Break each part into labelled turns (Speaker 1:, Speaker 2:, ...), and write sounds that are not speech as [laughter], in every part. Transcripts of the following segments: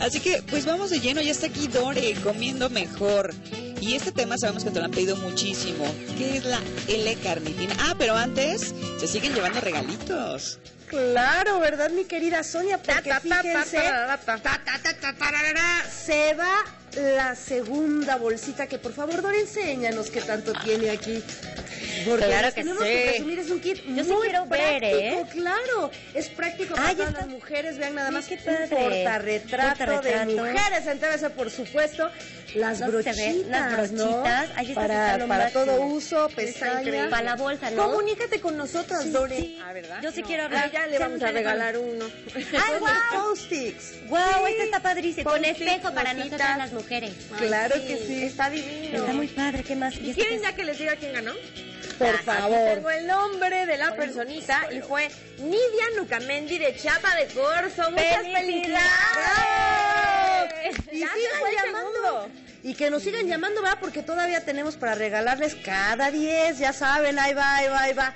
Speaker 1: Así que, pues vamos de lleno, ya está aquí Dore comiendo mejor. Y este tema sabemos que te lo han pedido muchísimo, que es la L-carnitina. Ah, pero antes se siguen llevando regalitos.
Speaker 2: Claro, ¿verdad, mi querida Sonia? Porque fíjense, se va la segunda bolsita que por favor, Dora, enséñanos qué tanto tiene aquí. Porque
Speaker 3: Claro que
Speaker 2: tenemos
Speaker 3: sí.
Speaker 2: que presumir, es un kit
Speaker 3: Yo sí
Speaker 2: muy
Speaker 3: quiero ver,
Speaker 2: práctico,
Speaker 3: ¿eh?
Speaker 2: claro. Es práctico para todas
Speaker 3: está-
Speaker 2: las mujeres. Vean nada más
Speaker 3: qué
Speaker 2: un portarretrato, de mujeres. Entérese, por supuesto, las
Speaker 3: No
Speaker 2: brochitas,
Speaker 3: las
Speaker 2: ¿no?
Speaker 3: brochitas. Ay, estas
Speaker 2: para todo uso,
Speaker 4: Está
Speaker 2: pestañas.
Speaker 3: Para la bolsa, ¿no?
Speaker 4: Comunícate con nosotras, Dore.
Speaker 3: sí.
Speaker 4: Ah, ¿verdad?
Speaker 3: Yo sí
Speaker 4: No.
Speaker 3: quiero hablar.
Speaker 4: Ah, ya le
Speaker 3: Sí,
Speaker 4: vamos a
Speaker 3: sí,
Speaker 4: regalar uno.
Speaker 3: ¡Ay,
Speaker 2: los post-its.
Speaker 3: Wow, este está padrísimo. Con espejo para
Speaker 4: notitas.
Speaker 3: nosotras las mujeres.
Speaker 2: Claro que sí.
Speaker 4: Está divino.
Speaker 3: Está muy padre, ¿qué más?
Speaker 4: ¿Y
Speaker 3: este
Speaker 4: quieren ya que les diga quién ganó?
Speaker 2: Por
Speaker 4: Aquí
Speaker 2: favor.
Speaker 4: Tengo el nombre de la personita y fue Nidia Nucamendi de Chapa de Corso. Muchas
Speaker 3: ¡Felicidades!
Speaker 2: Y sigan llamando. Y que nos sigan llamando, ¿verdad? Porque todavía tenemos para regalarles cada 10, ya saben, ahí va, ahí va, ahí va.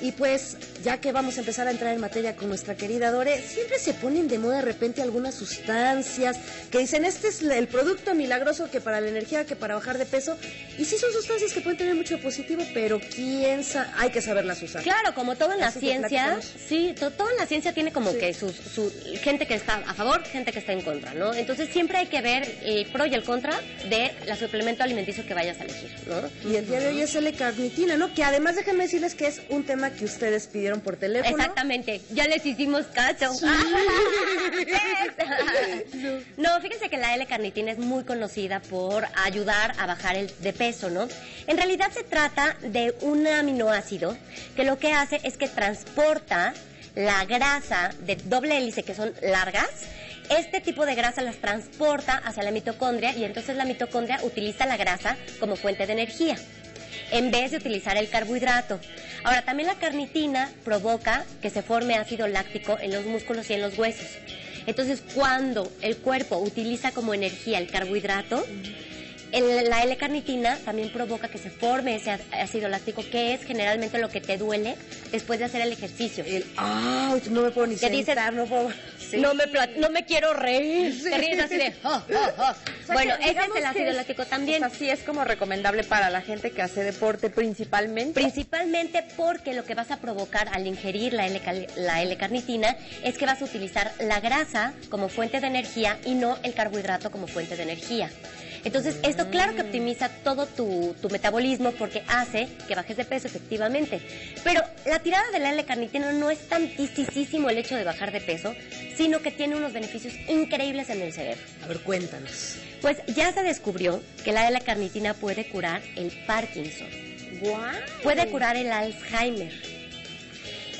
Speaker 2: Y pues, ya que vamos a empezar a entrar en materia con nuestra querida Dore, siempre se ponen de moda de repente algunas sustancias que dicen, este es el producto milagroso que para la energía, que para bajar de peso. Y sí son sustancias que pueden tener mucho de positivo, pero quién sabe, hay que saberlas usar.
Speaker 3: Claro, como todo en la
Speaker 2: Así
Speaker 3: ciencia, sí, to- todo en la ciencia tiene como
Speaker 2: Sí.
Speaker 3: que su gente que está a favor, gente que está en contra, ¿no? Entonces siempre hay que ver el pro y el contra de la suplemento alimenticio que vayas a elegir, ¿no?
Speaker 2: Y el día de hoy es L-carnitina, ¿no? Que además déjenme decirles que es un tema que ustedes pidieron por teléfono.
Speaker 3: Exactamente, ya les hicimos caso. [laughs] no, fíjense que la L-carnitina es muy conocida por ayudar a bajar el de peso, ¿no? En realidad se trata de un aminoácido que lo que hace es que transporta la grasa de doble hélice que son largas. Este tipo de grasa las transporta hacia la mitocondria y entonces la mitocondria utiliza la grasa como fuente de energía en vez de utilizar el carbohidrato. Ahora, también la carnitina provoca que se forme ácido láctico en los músculos y en los huesos. Entonces, cuando el cuerpo utiliza como energía el carbohidrato, el- la L-carnitina también provoca que se forme ese ácido láctico, que es generalmente lo que te duele después de hacer el ejercicio.
Speaker 2: El, ah, no me puedo ni
Speaker 3: dices,
Speaker 2: sentar, no puedo.
Speaker 3: No, me pla- no me quiero reír. Te ríes así de... "Ah, ah, ah".
Speaker 4: O sea,
Speaker 3: Bueno, ese es el ácido láctico también.
Speaker 4: O sea, sí es como recomendable para la gente que hace deporte principalmente.
Speaker 3: Principalmente porque lo que vas a provocar al ingerir la L-carnitina es que vas a utilizar la grasa como fuente de energía y no el carbohidrato como fuente de energía. Entonces, esto claro que optimiza todo tu, tu metabolismo porque hace que bajes de peso efectivamente. Pero la tirada de la L-carnitina no es tantísimo el hecho de bajar de peso, sino que tiene unos beneficios increíbles en el cerebro.
Speaker 2: A ver, cuéntanos.
Speaker 3: Pues ya se descubrió que la L-carnitina puede curar el Parkinson
Speaker 4: ¡Guau!
Speaker 3: puede curar el Alzheimer.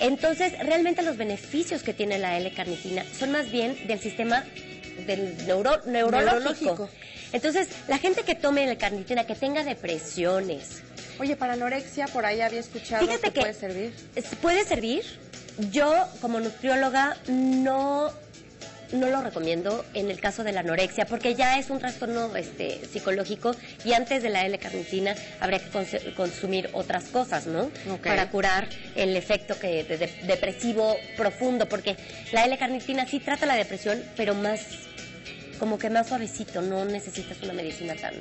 Speaker 3: Entonces, realmente los beneficios que tiene la L-carnitina son más bien del sistema del neuro- neurológico.
Speaker 2: Neurológico.
Speaker 3: Entonces, la gente que tome la carnitina, que tenga depresiones,
Speaker 4: Oye, para anorexia, por ahí había escuchado
Speaker 3: Fíjate
Speaker 4: que, puede servir.
Speaker 3: puede servir. Yo, como nutrióloga, no no lo recomiendo en el caso de la anorexia porque ya es un trastorno este, psicológico y antes de la L-carnitina habría que cons- consumir otras cosas, ¿no? Para curar el efecto que de- de- depresivo profundo porque la L-carnitina sí trata la depresión pero más como que más suavecito, no necesitas una medicina tan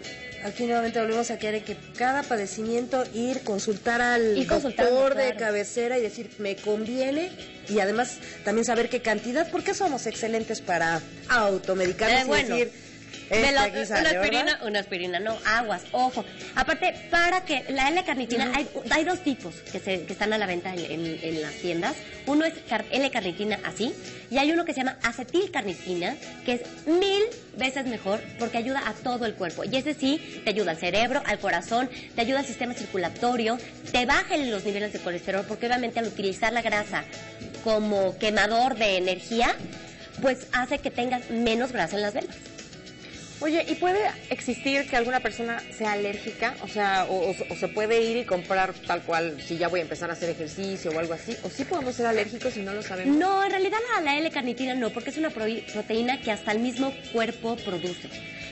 Speaker 2: Aquí nuevamente volvemos a querer que cada padecimiento ir consultar al
Speaker 3: Ir
Speaker 2: doctor de
Speaker 3: claro.
Speaker 2: cabecera y decir me conviene y además también saber qué cantidad porque somos excelentes para automedicarnos
Speaker 3: Eh,
Speaker 2: y
Speaker 3: bueno.
Speaker 2: decir este sale,
Speaker 3: una aspirina, una aspirina, no, aguas, ojo. Aparte, para que la L-carnitina, hay, hay dos tipos que, se, que están a la venta en, en- en las tiendas. Uno es car- L-carnitina así, y hay uno que se llama acetilcarnitina, que es mil veces mejor porque ayuda a todo el cuerpo. Y ese sí, te ayuda al cerebro, al corazón, te ayuda al sistema circulatorio, te baja los niveles de colesterol, porque obviamente al utilizar la grasa como quemador de energía, pues hace que tengas menos grasa en las venas.
Speaker 4: Oye, ¿y puede existir que alguna persona sea alérgica? O sea, o, o- o se puede ir y comprar tal cual si ya voy a empezar a hacer ejercicio o algo así. ¿O sí podemos ser alérgicos si no lo sabemos?
Speaker 3: No, en realidad la, la L-carnitina no, porque es una proteína que hasta el mismo cuerpo produce.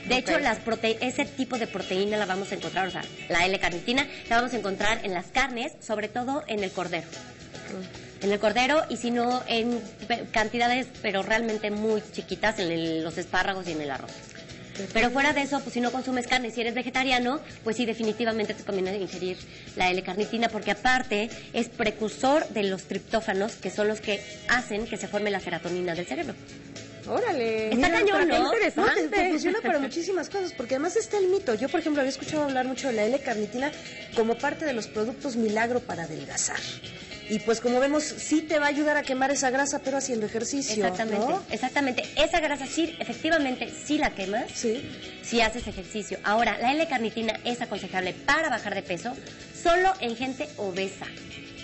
Speaker 3: De hecho, las prote ese tipo de proteína la vamos a encontrar, o sea, la L-carnitina la vamos a encontrar en las carnes, sobre todo en el cordero. en el cordero y si no en cantidades pero realmente muy chiquitas en el- los espárragos y en el arroz. Pero fuera de eso, pues si no consumes carne, si eres vegetariano, pues sí definitivamente te conviene ingerir la L-carnitina porque aparte es precursor de los triptófanos que son los que hacen que se forme la serotonina del cerebro.
Speaker 4: Órale.
Speaker 3: Está cañón, ¿no?
Speaker 2: No, te,
Speaker 4: interesante. [laughs]
Speaker 2: te funciona para muchísimas cosas, porque además está el mito. Yo, por ejemplo, había escuchado hablar mucho de la L-carnitina como parte de los productos milagro para adelgazar. Y pues como vemos, sí te va a ayudar a quemar esa grasa, pero haciendo ejercicio.
Speaker 3: Exactamente,
Speaker 2: ¿no?
Speaker 3: exactamente. Esa grasa sí, efectivamente, sí la quemas
Speaker 2: Sí.
Speaker 3: si haces ejercicio. Ahora, la L-carnitina es aconsejable para bajar de peso solo en gente obesa.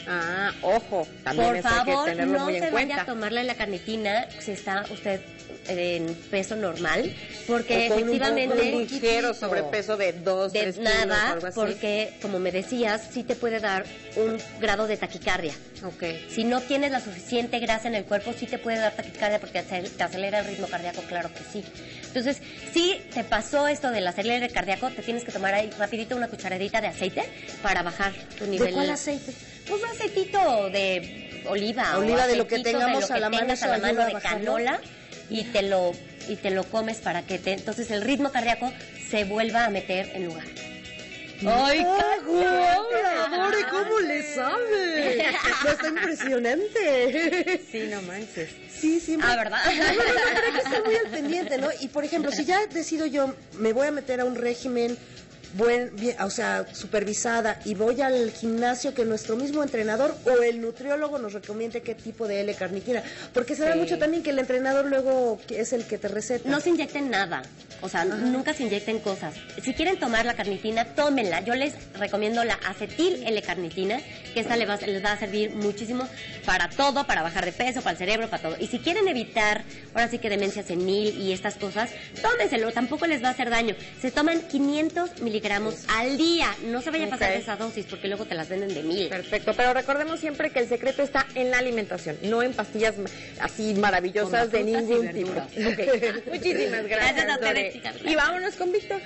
Speaker 4: Ah, ojo, también
Speaker 3: Por
Speaker 4: eso hay
Speaker 3: favor,
Speaker 4: que tenerlo
Speaker 3: no
Speaker 4: muy
Speaker 3: se
Speaker 4: en
Speaker 3: vaya
Speaker 4: cuenta.
Speaker 3: a tomar la L-carnitina si está usted en peso normal, porque
Speaker 4: O con un
Speaker 3: efectivamente
Speaker 4: de ligero sobrepeso de dos,
Speaker 3: de
Speaker 4: tres kilos
Speaker 3: nada,
Speaker 4: algo así.
Speaker 3: porque como me decías, sí te puede dar un grado de taquicardia.
Speaker 4: Ok.
Speaker 3: Si no tienes la suficiente grasa en el cuerpo, sí te puede dar taquicardia porque te te acelera el ritmo cardíaco, claro que sí. Entonces, si te pasó esto del acelere cardíaco, te tienes que tomar ahí rapidito una cucharadita de aceite para bajar tu nivel.
Speaker 2: ¿De cuál aceite?
Speaker 3: Pues un aceitito de oliva. o
Speaker 2: Oliva, de lo que tengamos
Speaker 3: de lo
Speaker 2: a la
Speaker 3: que
Speaker 2: mano,
Speaker 3: a la mano de canola y te lo y te lo comes para que te entonces el ritmo cardíaco se vuelva a meter en lugar.
Speaker 2: ¡Ay, Dore, cómo le sabe! No, está impresionante.
Speaker 4: Sí, no manches.
Speaker 2: Sí, siempre.
Speaker 3: Ah, ¿verdad?
Speaker 2: No, no, no, pero hay que estar muy al pendiente, ¿no? Y por ejemplo, si ya decido yo, me voy a meter a un régimen buen, bien, o sea, supervisada y voy al gimnasio que nuestro mismo entrenador o el nutriólogo nos recomiende qué tipo de L-carnitina, porque se da mucho también que el entrenador luego es el que te receta.
Speaker 3: No se inyecten nada, o sea, nunca se inyecten cosas. Si quieren tomar la carnitina, tómenla. Yo les recomiendo la acetil L-carnitina, que esta les va, les va a servir muchísimo para todo, para bajar de peso, para el cerebro, para todo. Y si quieren evitar, ahora sí que demencia senil y estas cosas, tómenselo, tampoco les va a hacer daño. Se toman 500 miligramos al día. No se vaya a pasar esa dosis, porque luego te las venden de mil.
Speaker 4: Perfecto, pero recordemos siempre que el secreto está en la alimentación, no en pastillas así maravillosas de ningún tipo.
Speaker 3: verduras. [laughs]
Speaker 4: Ok. [laughs] Muchísimas gracias,
Speaker 3: Gracias a ustedes.
Speaker 4: Y vámonos con Víctor.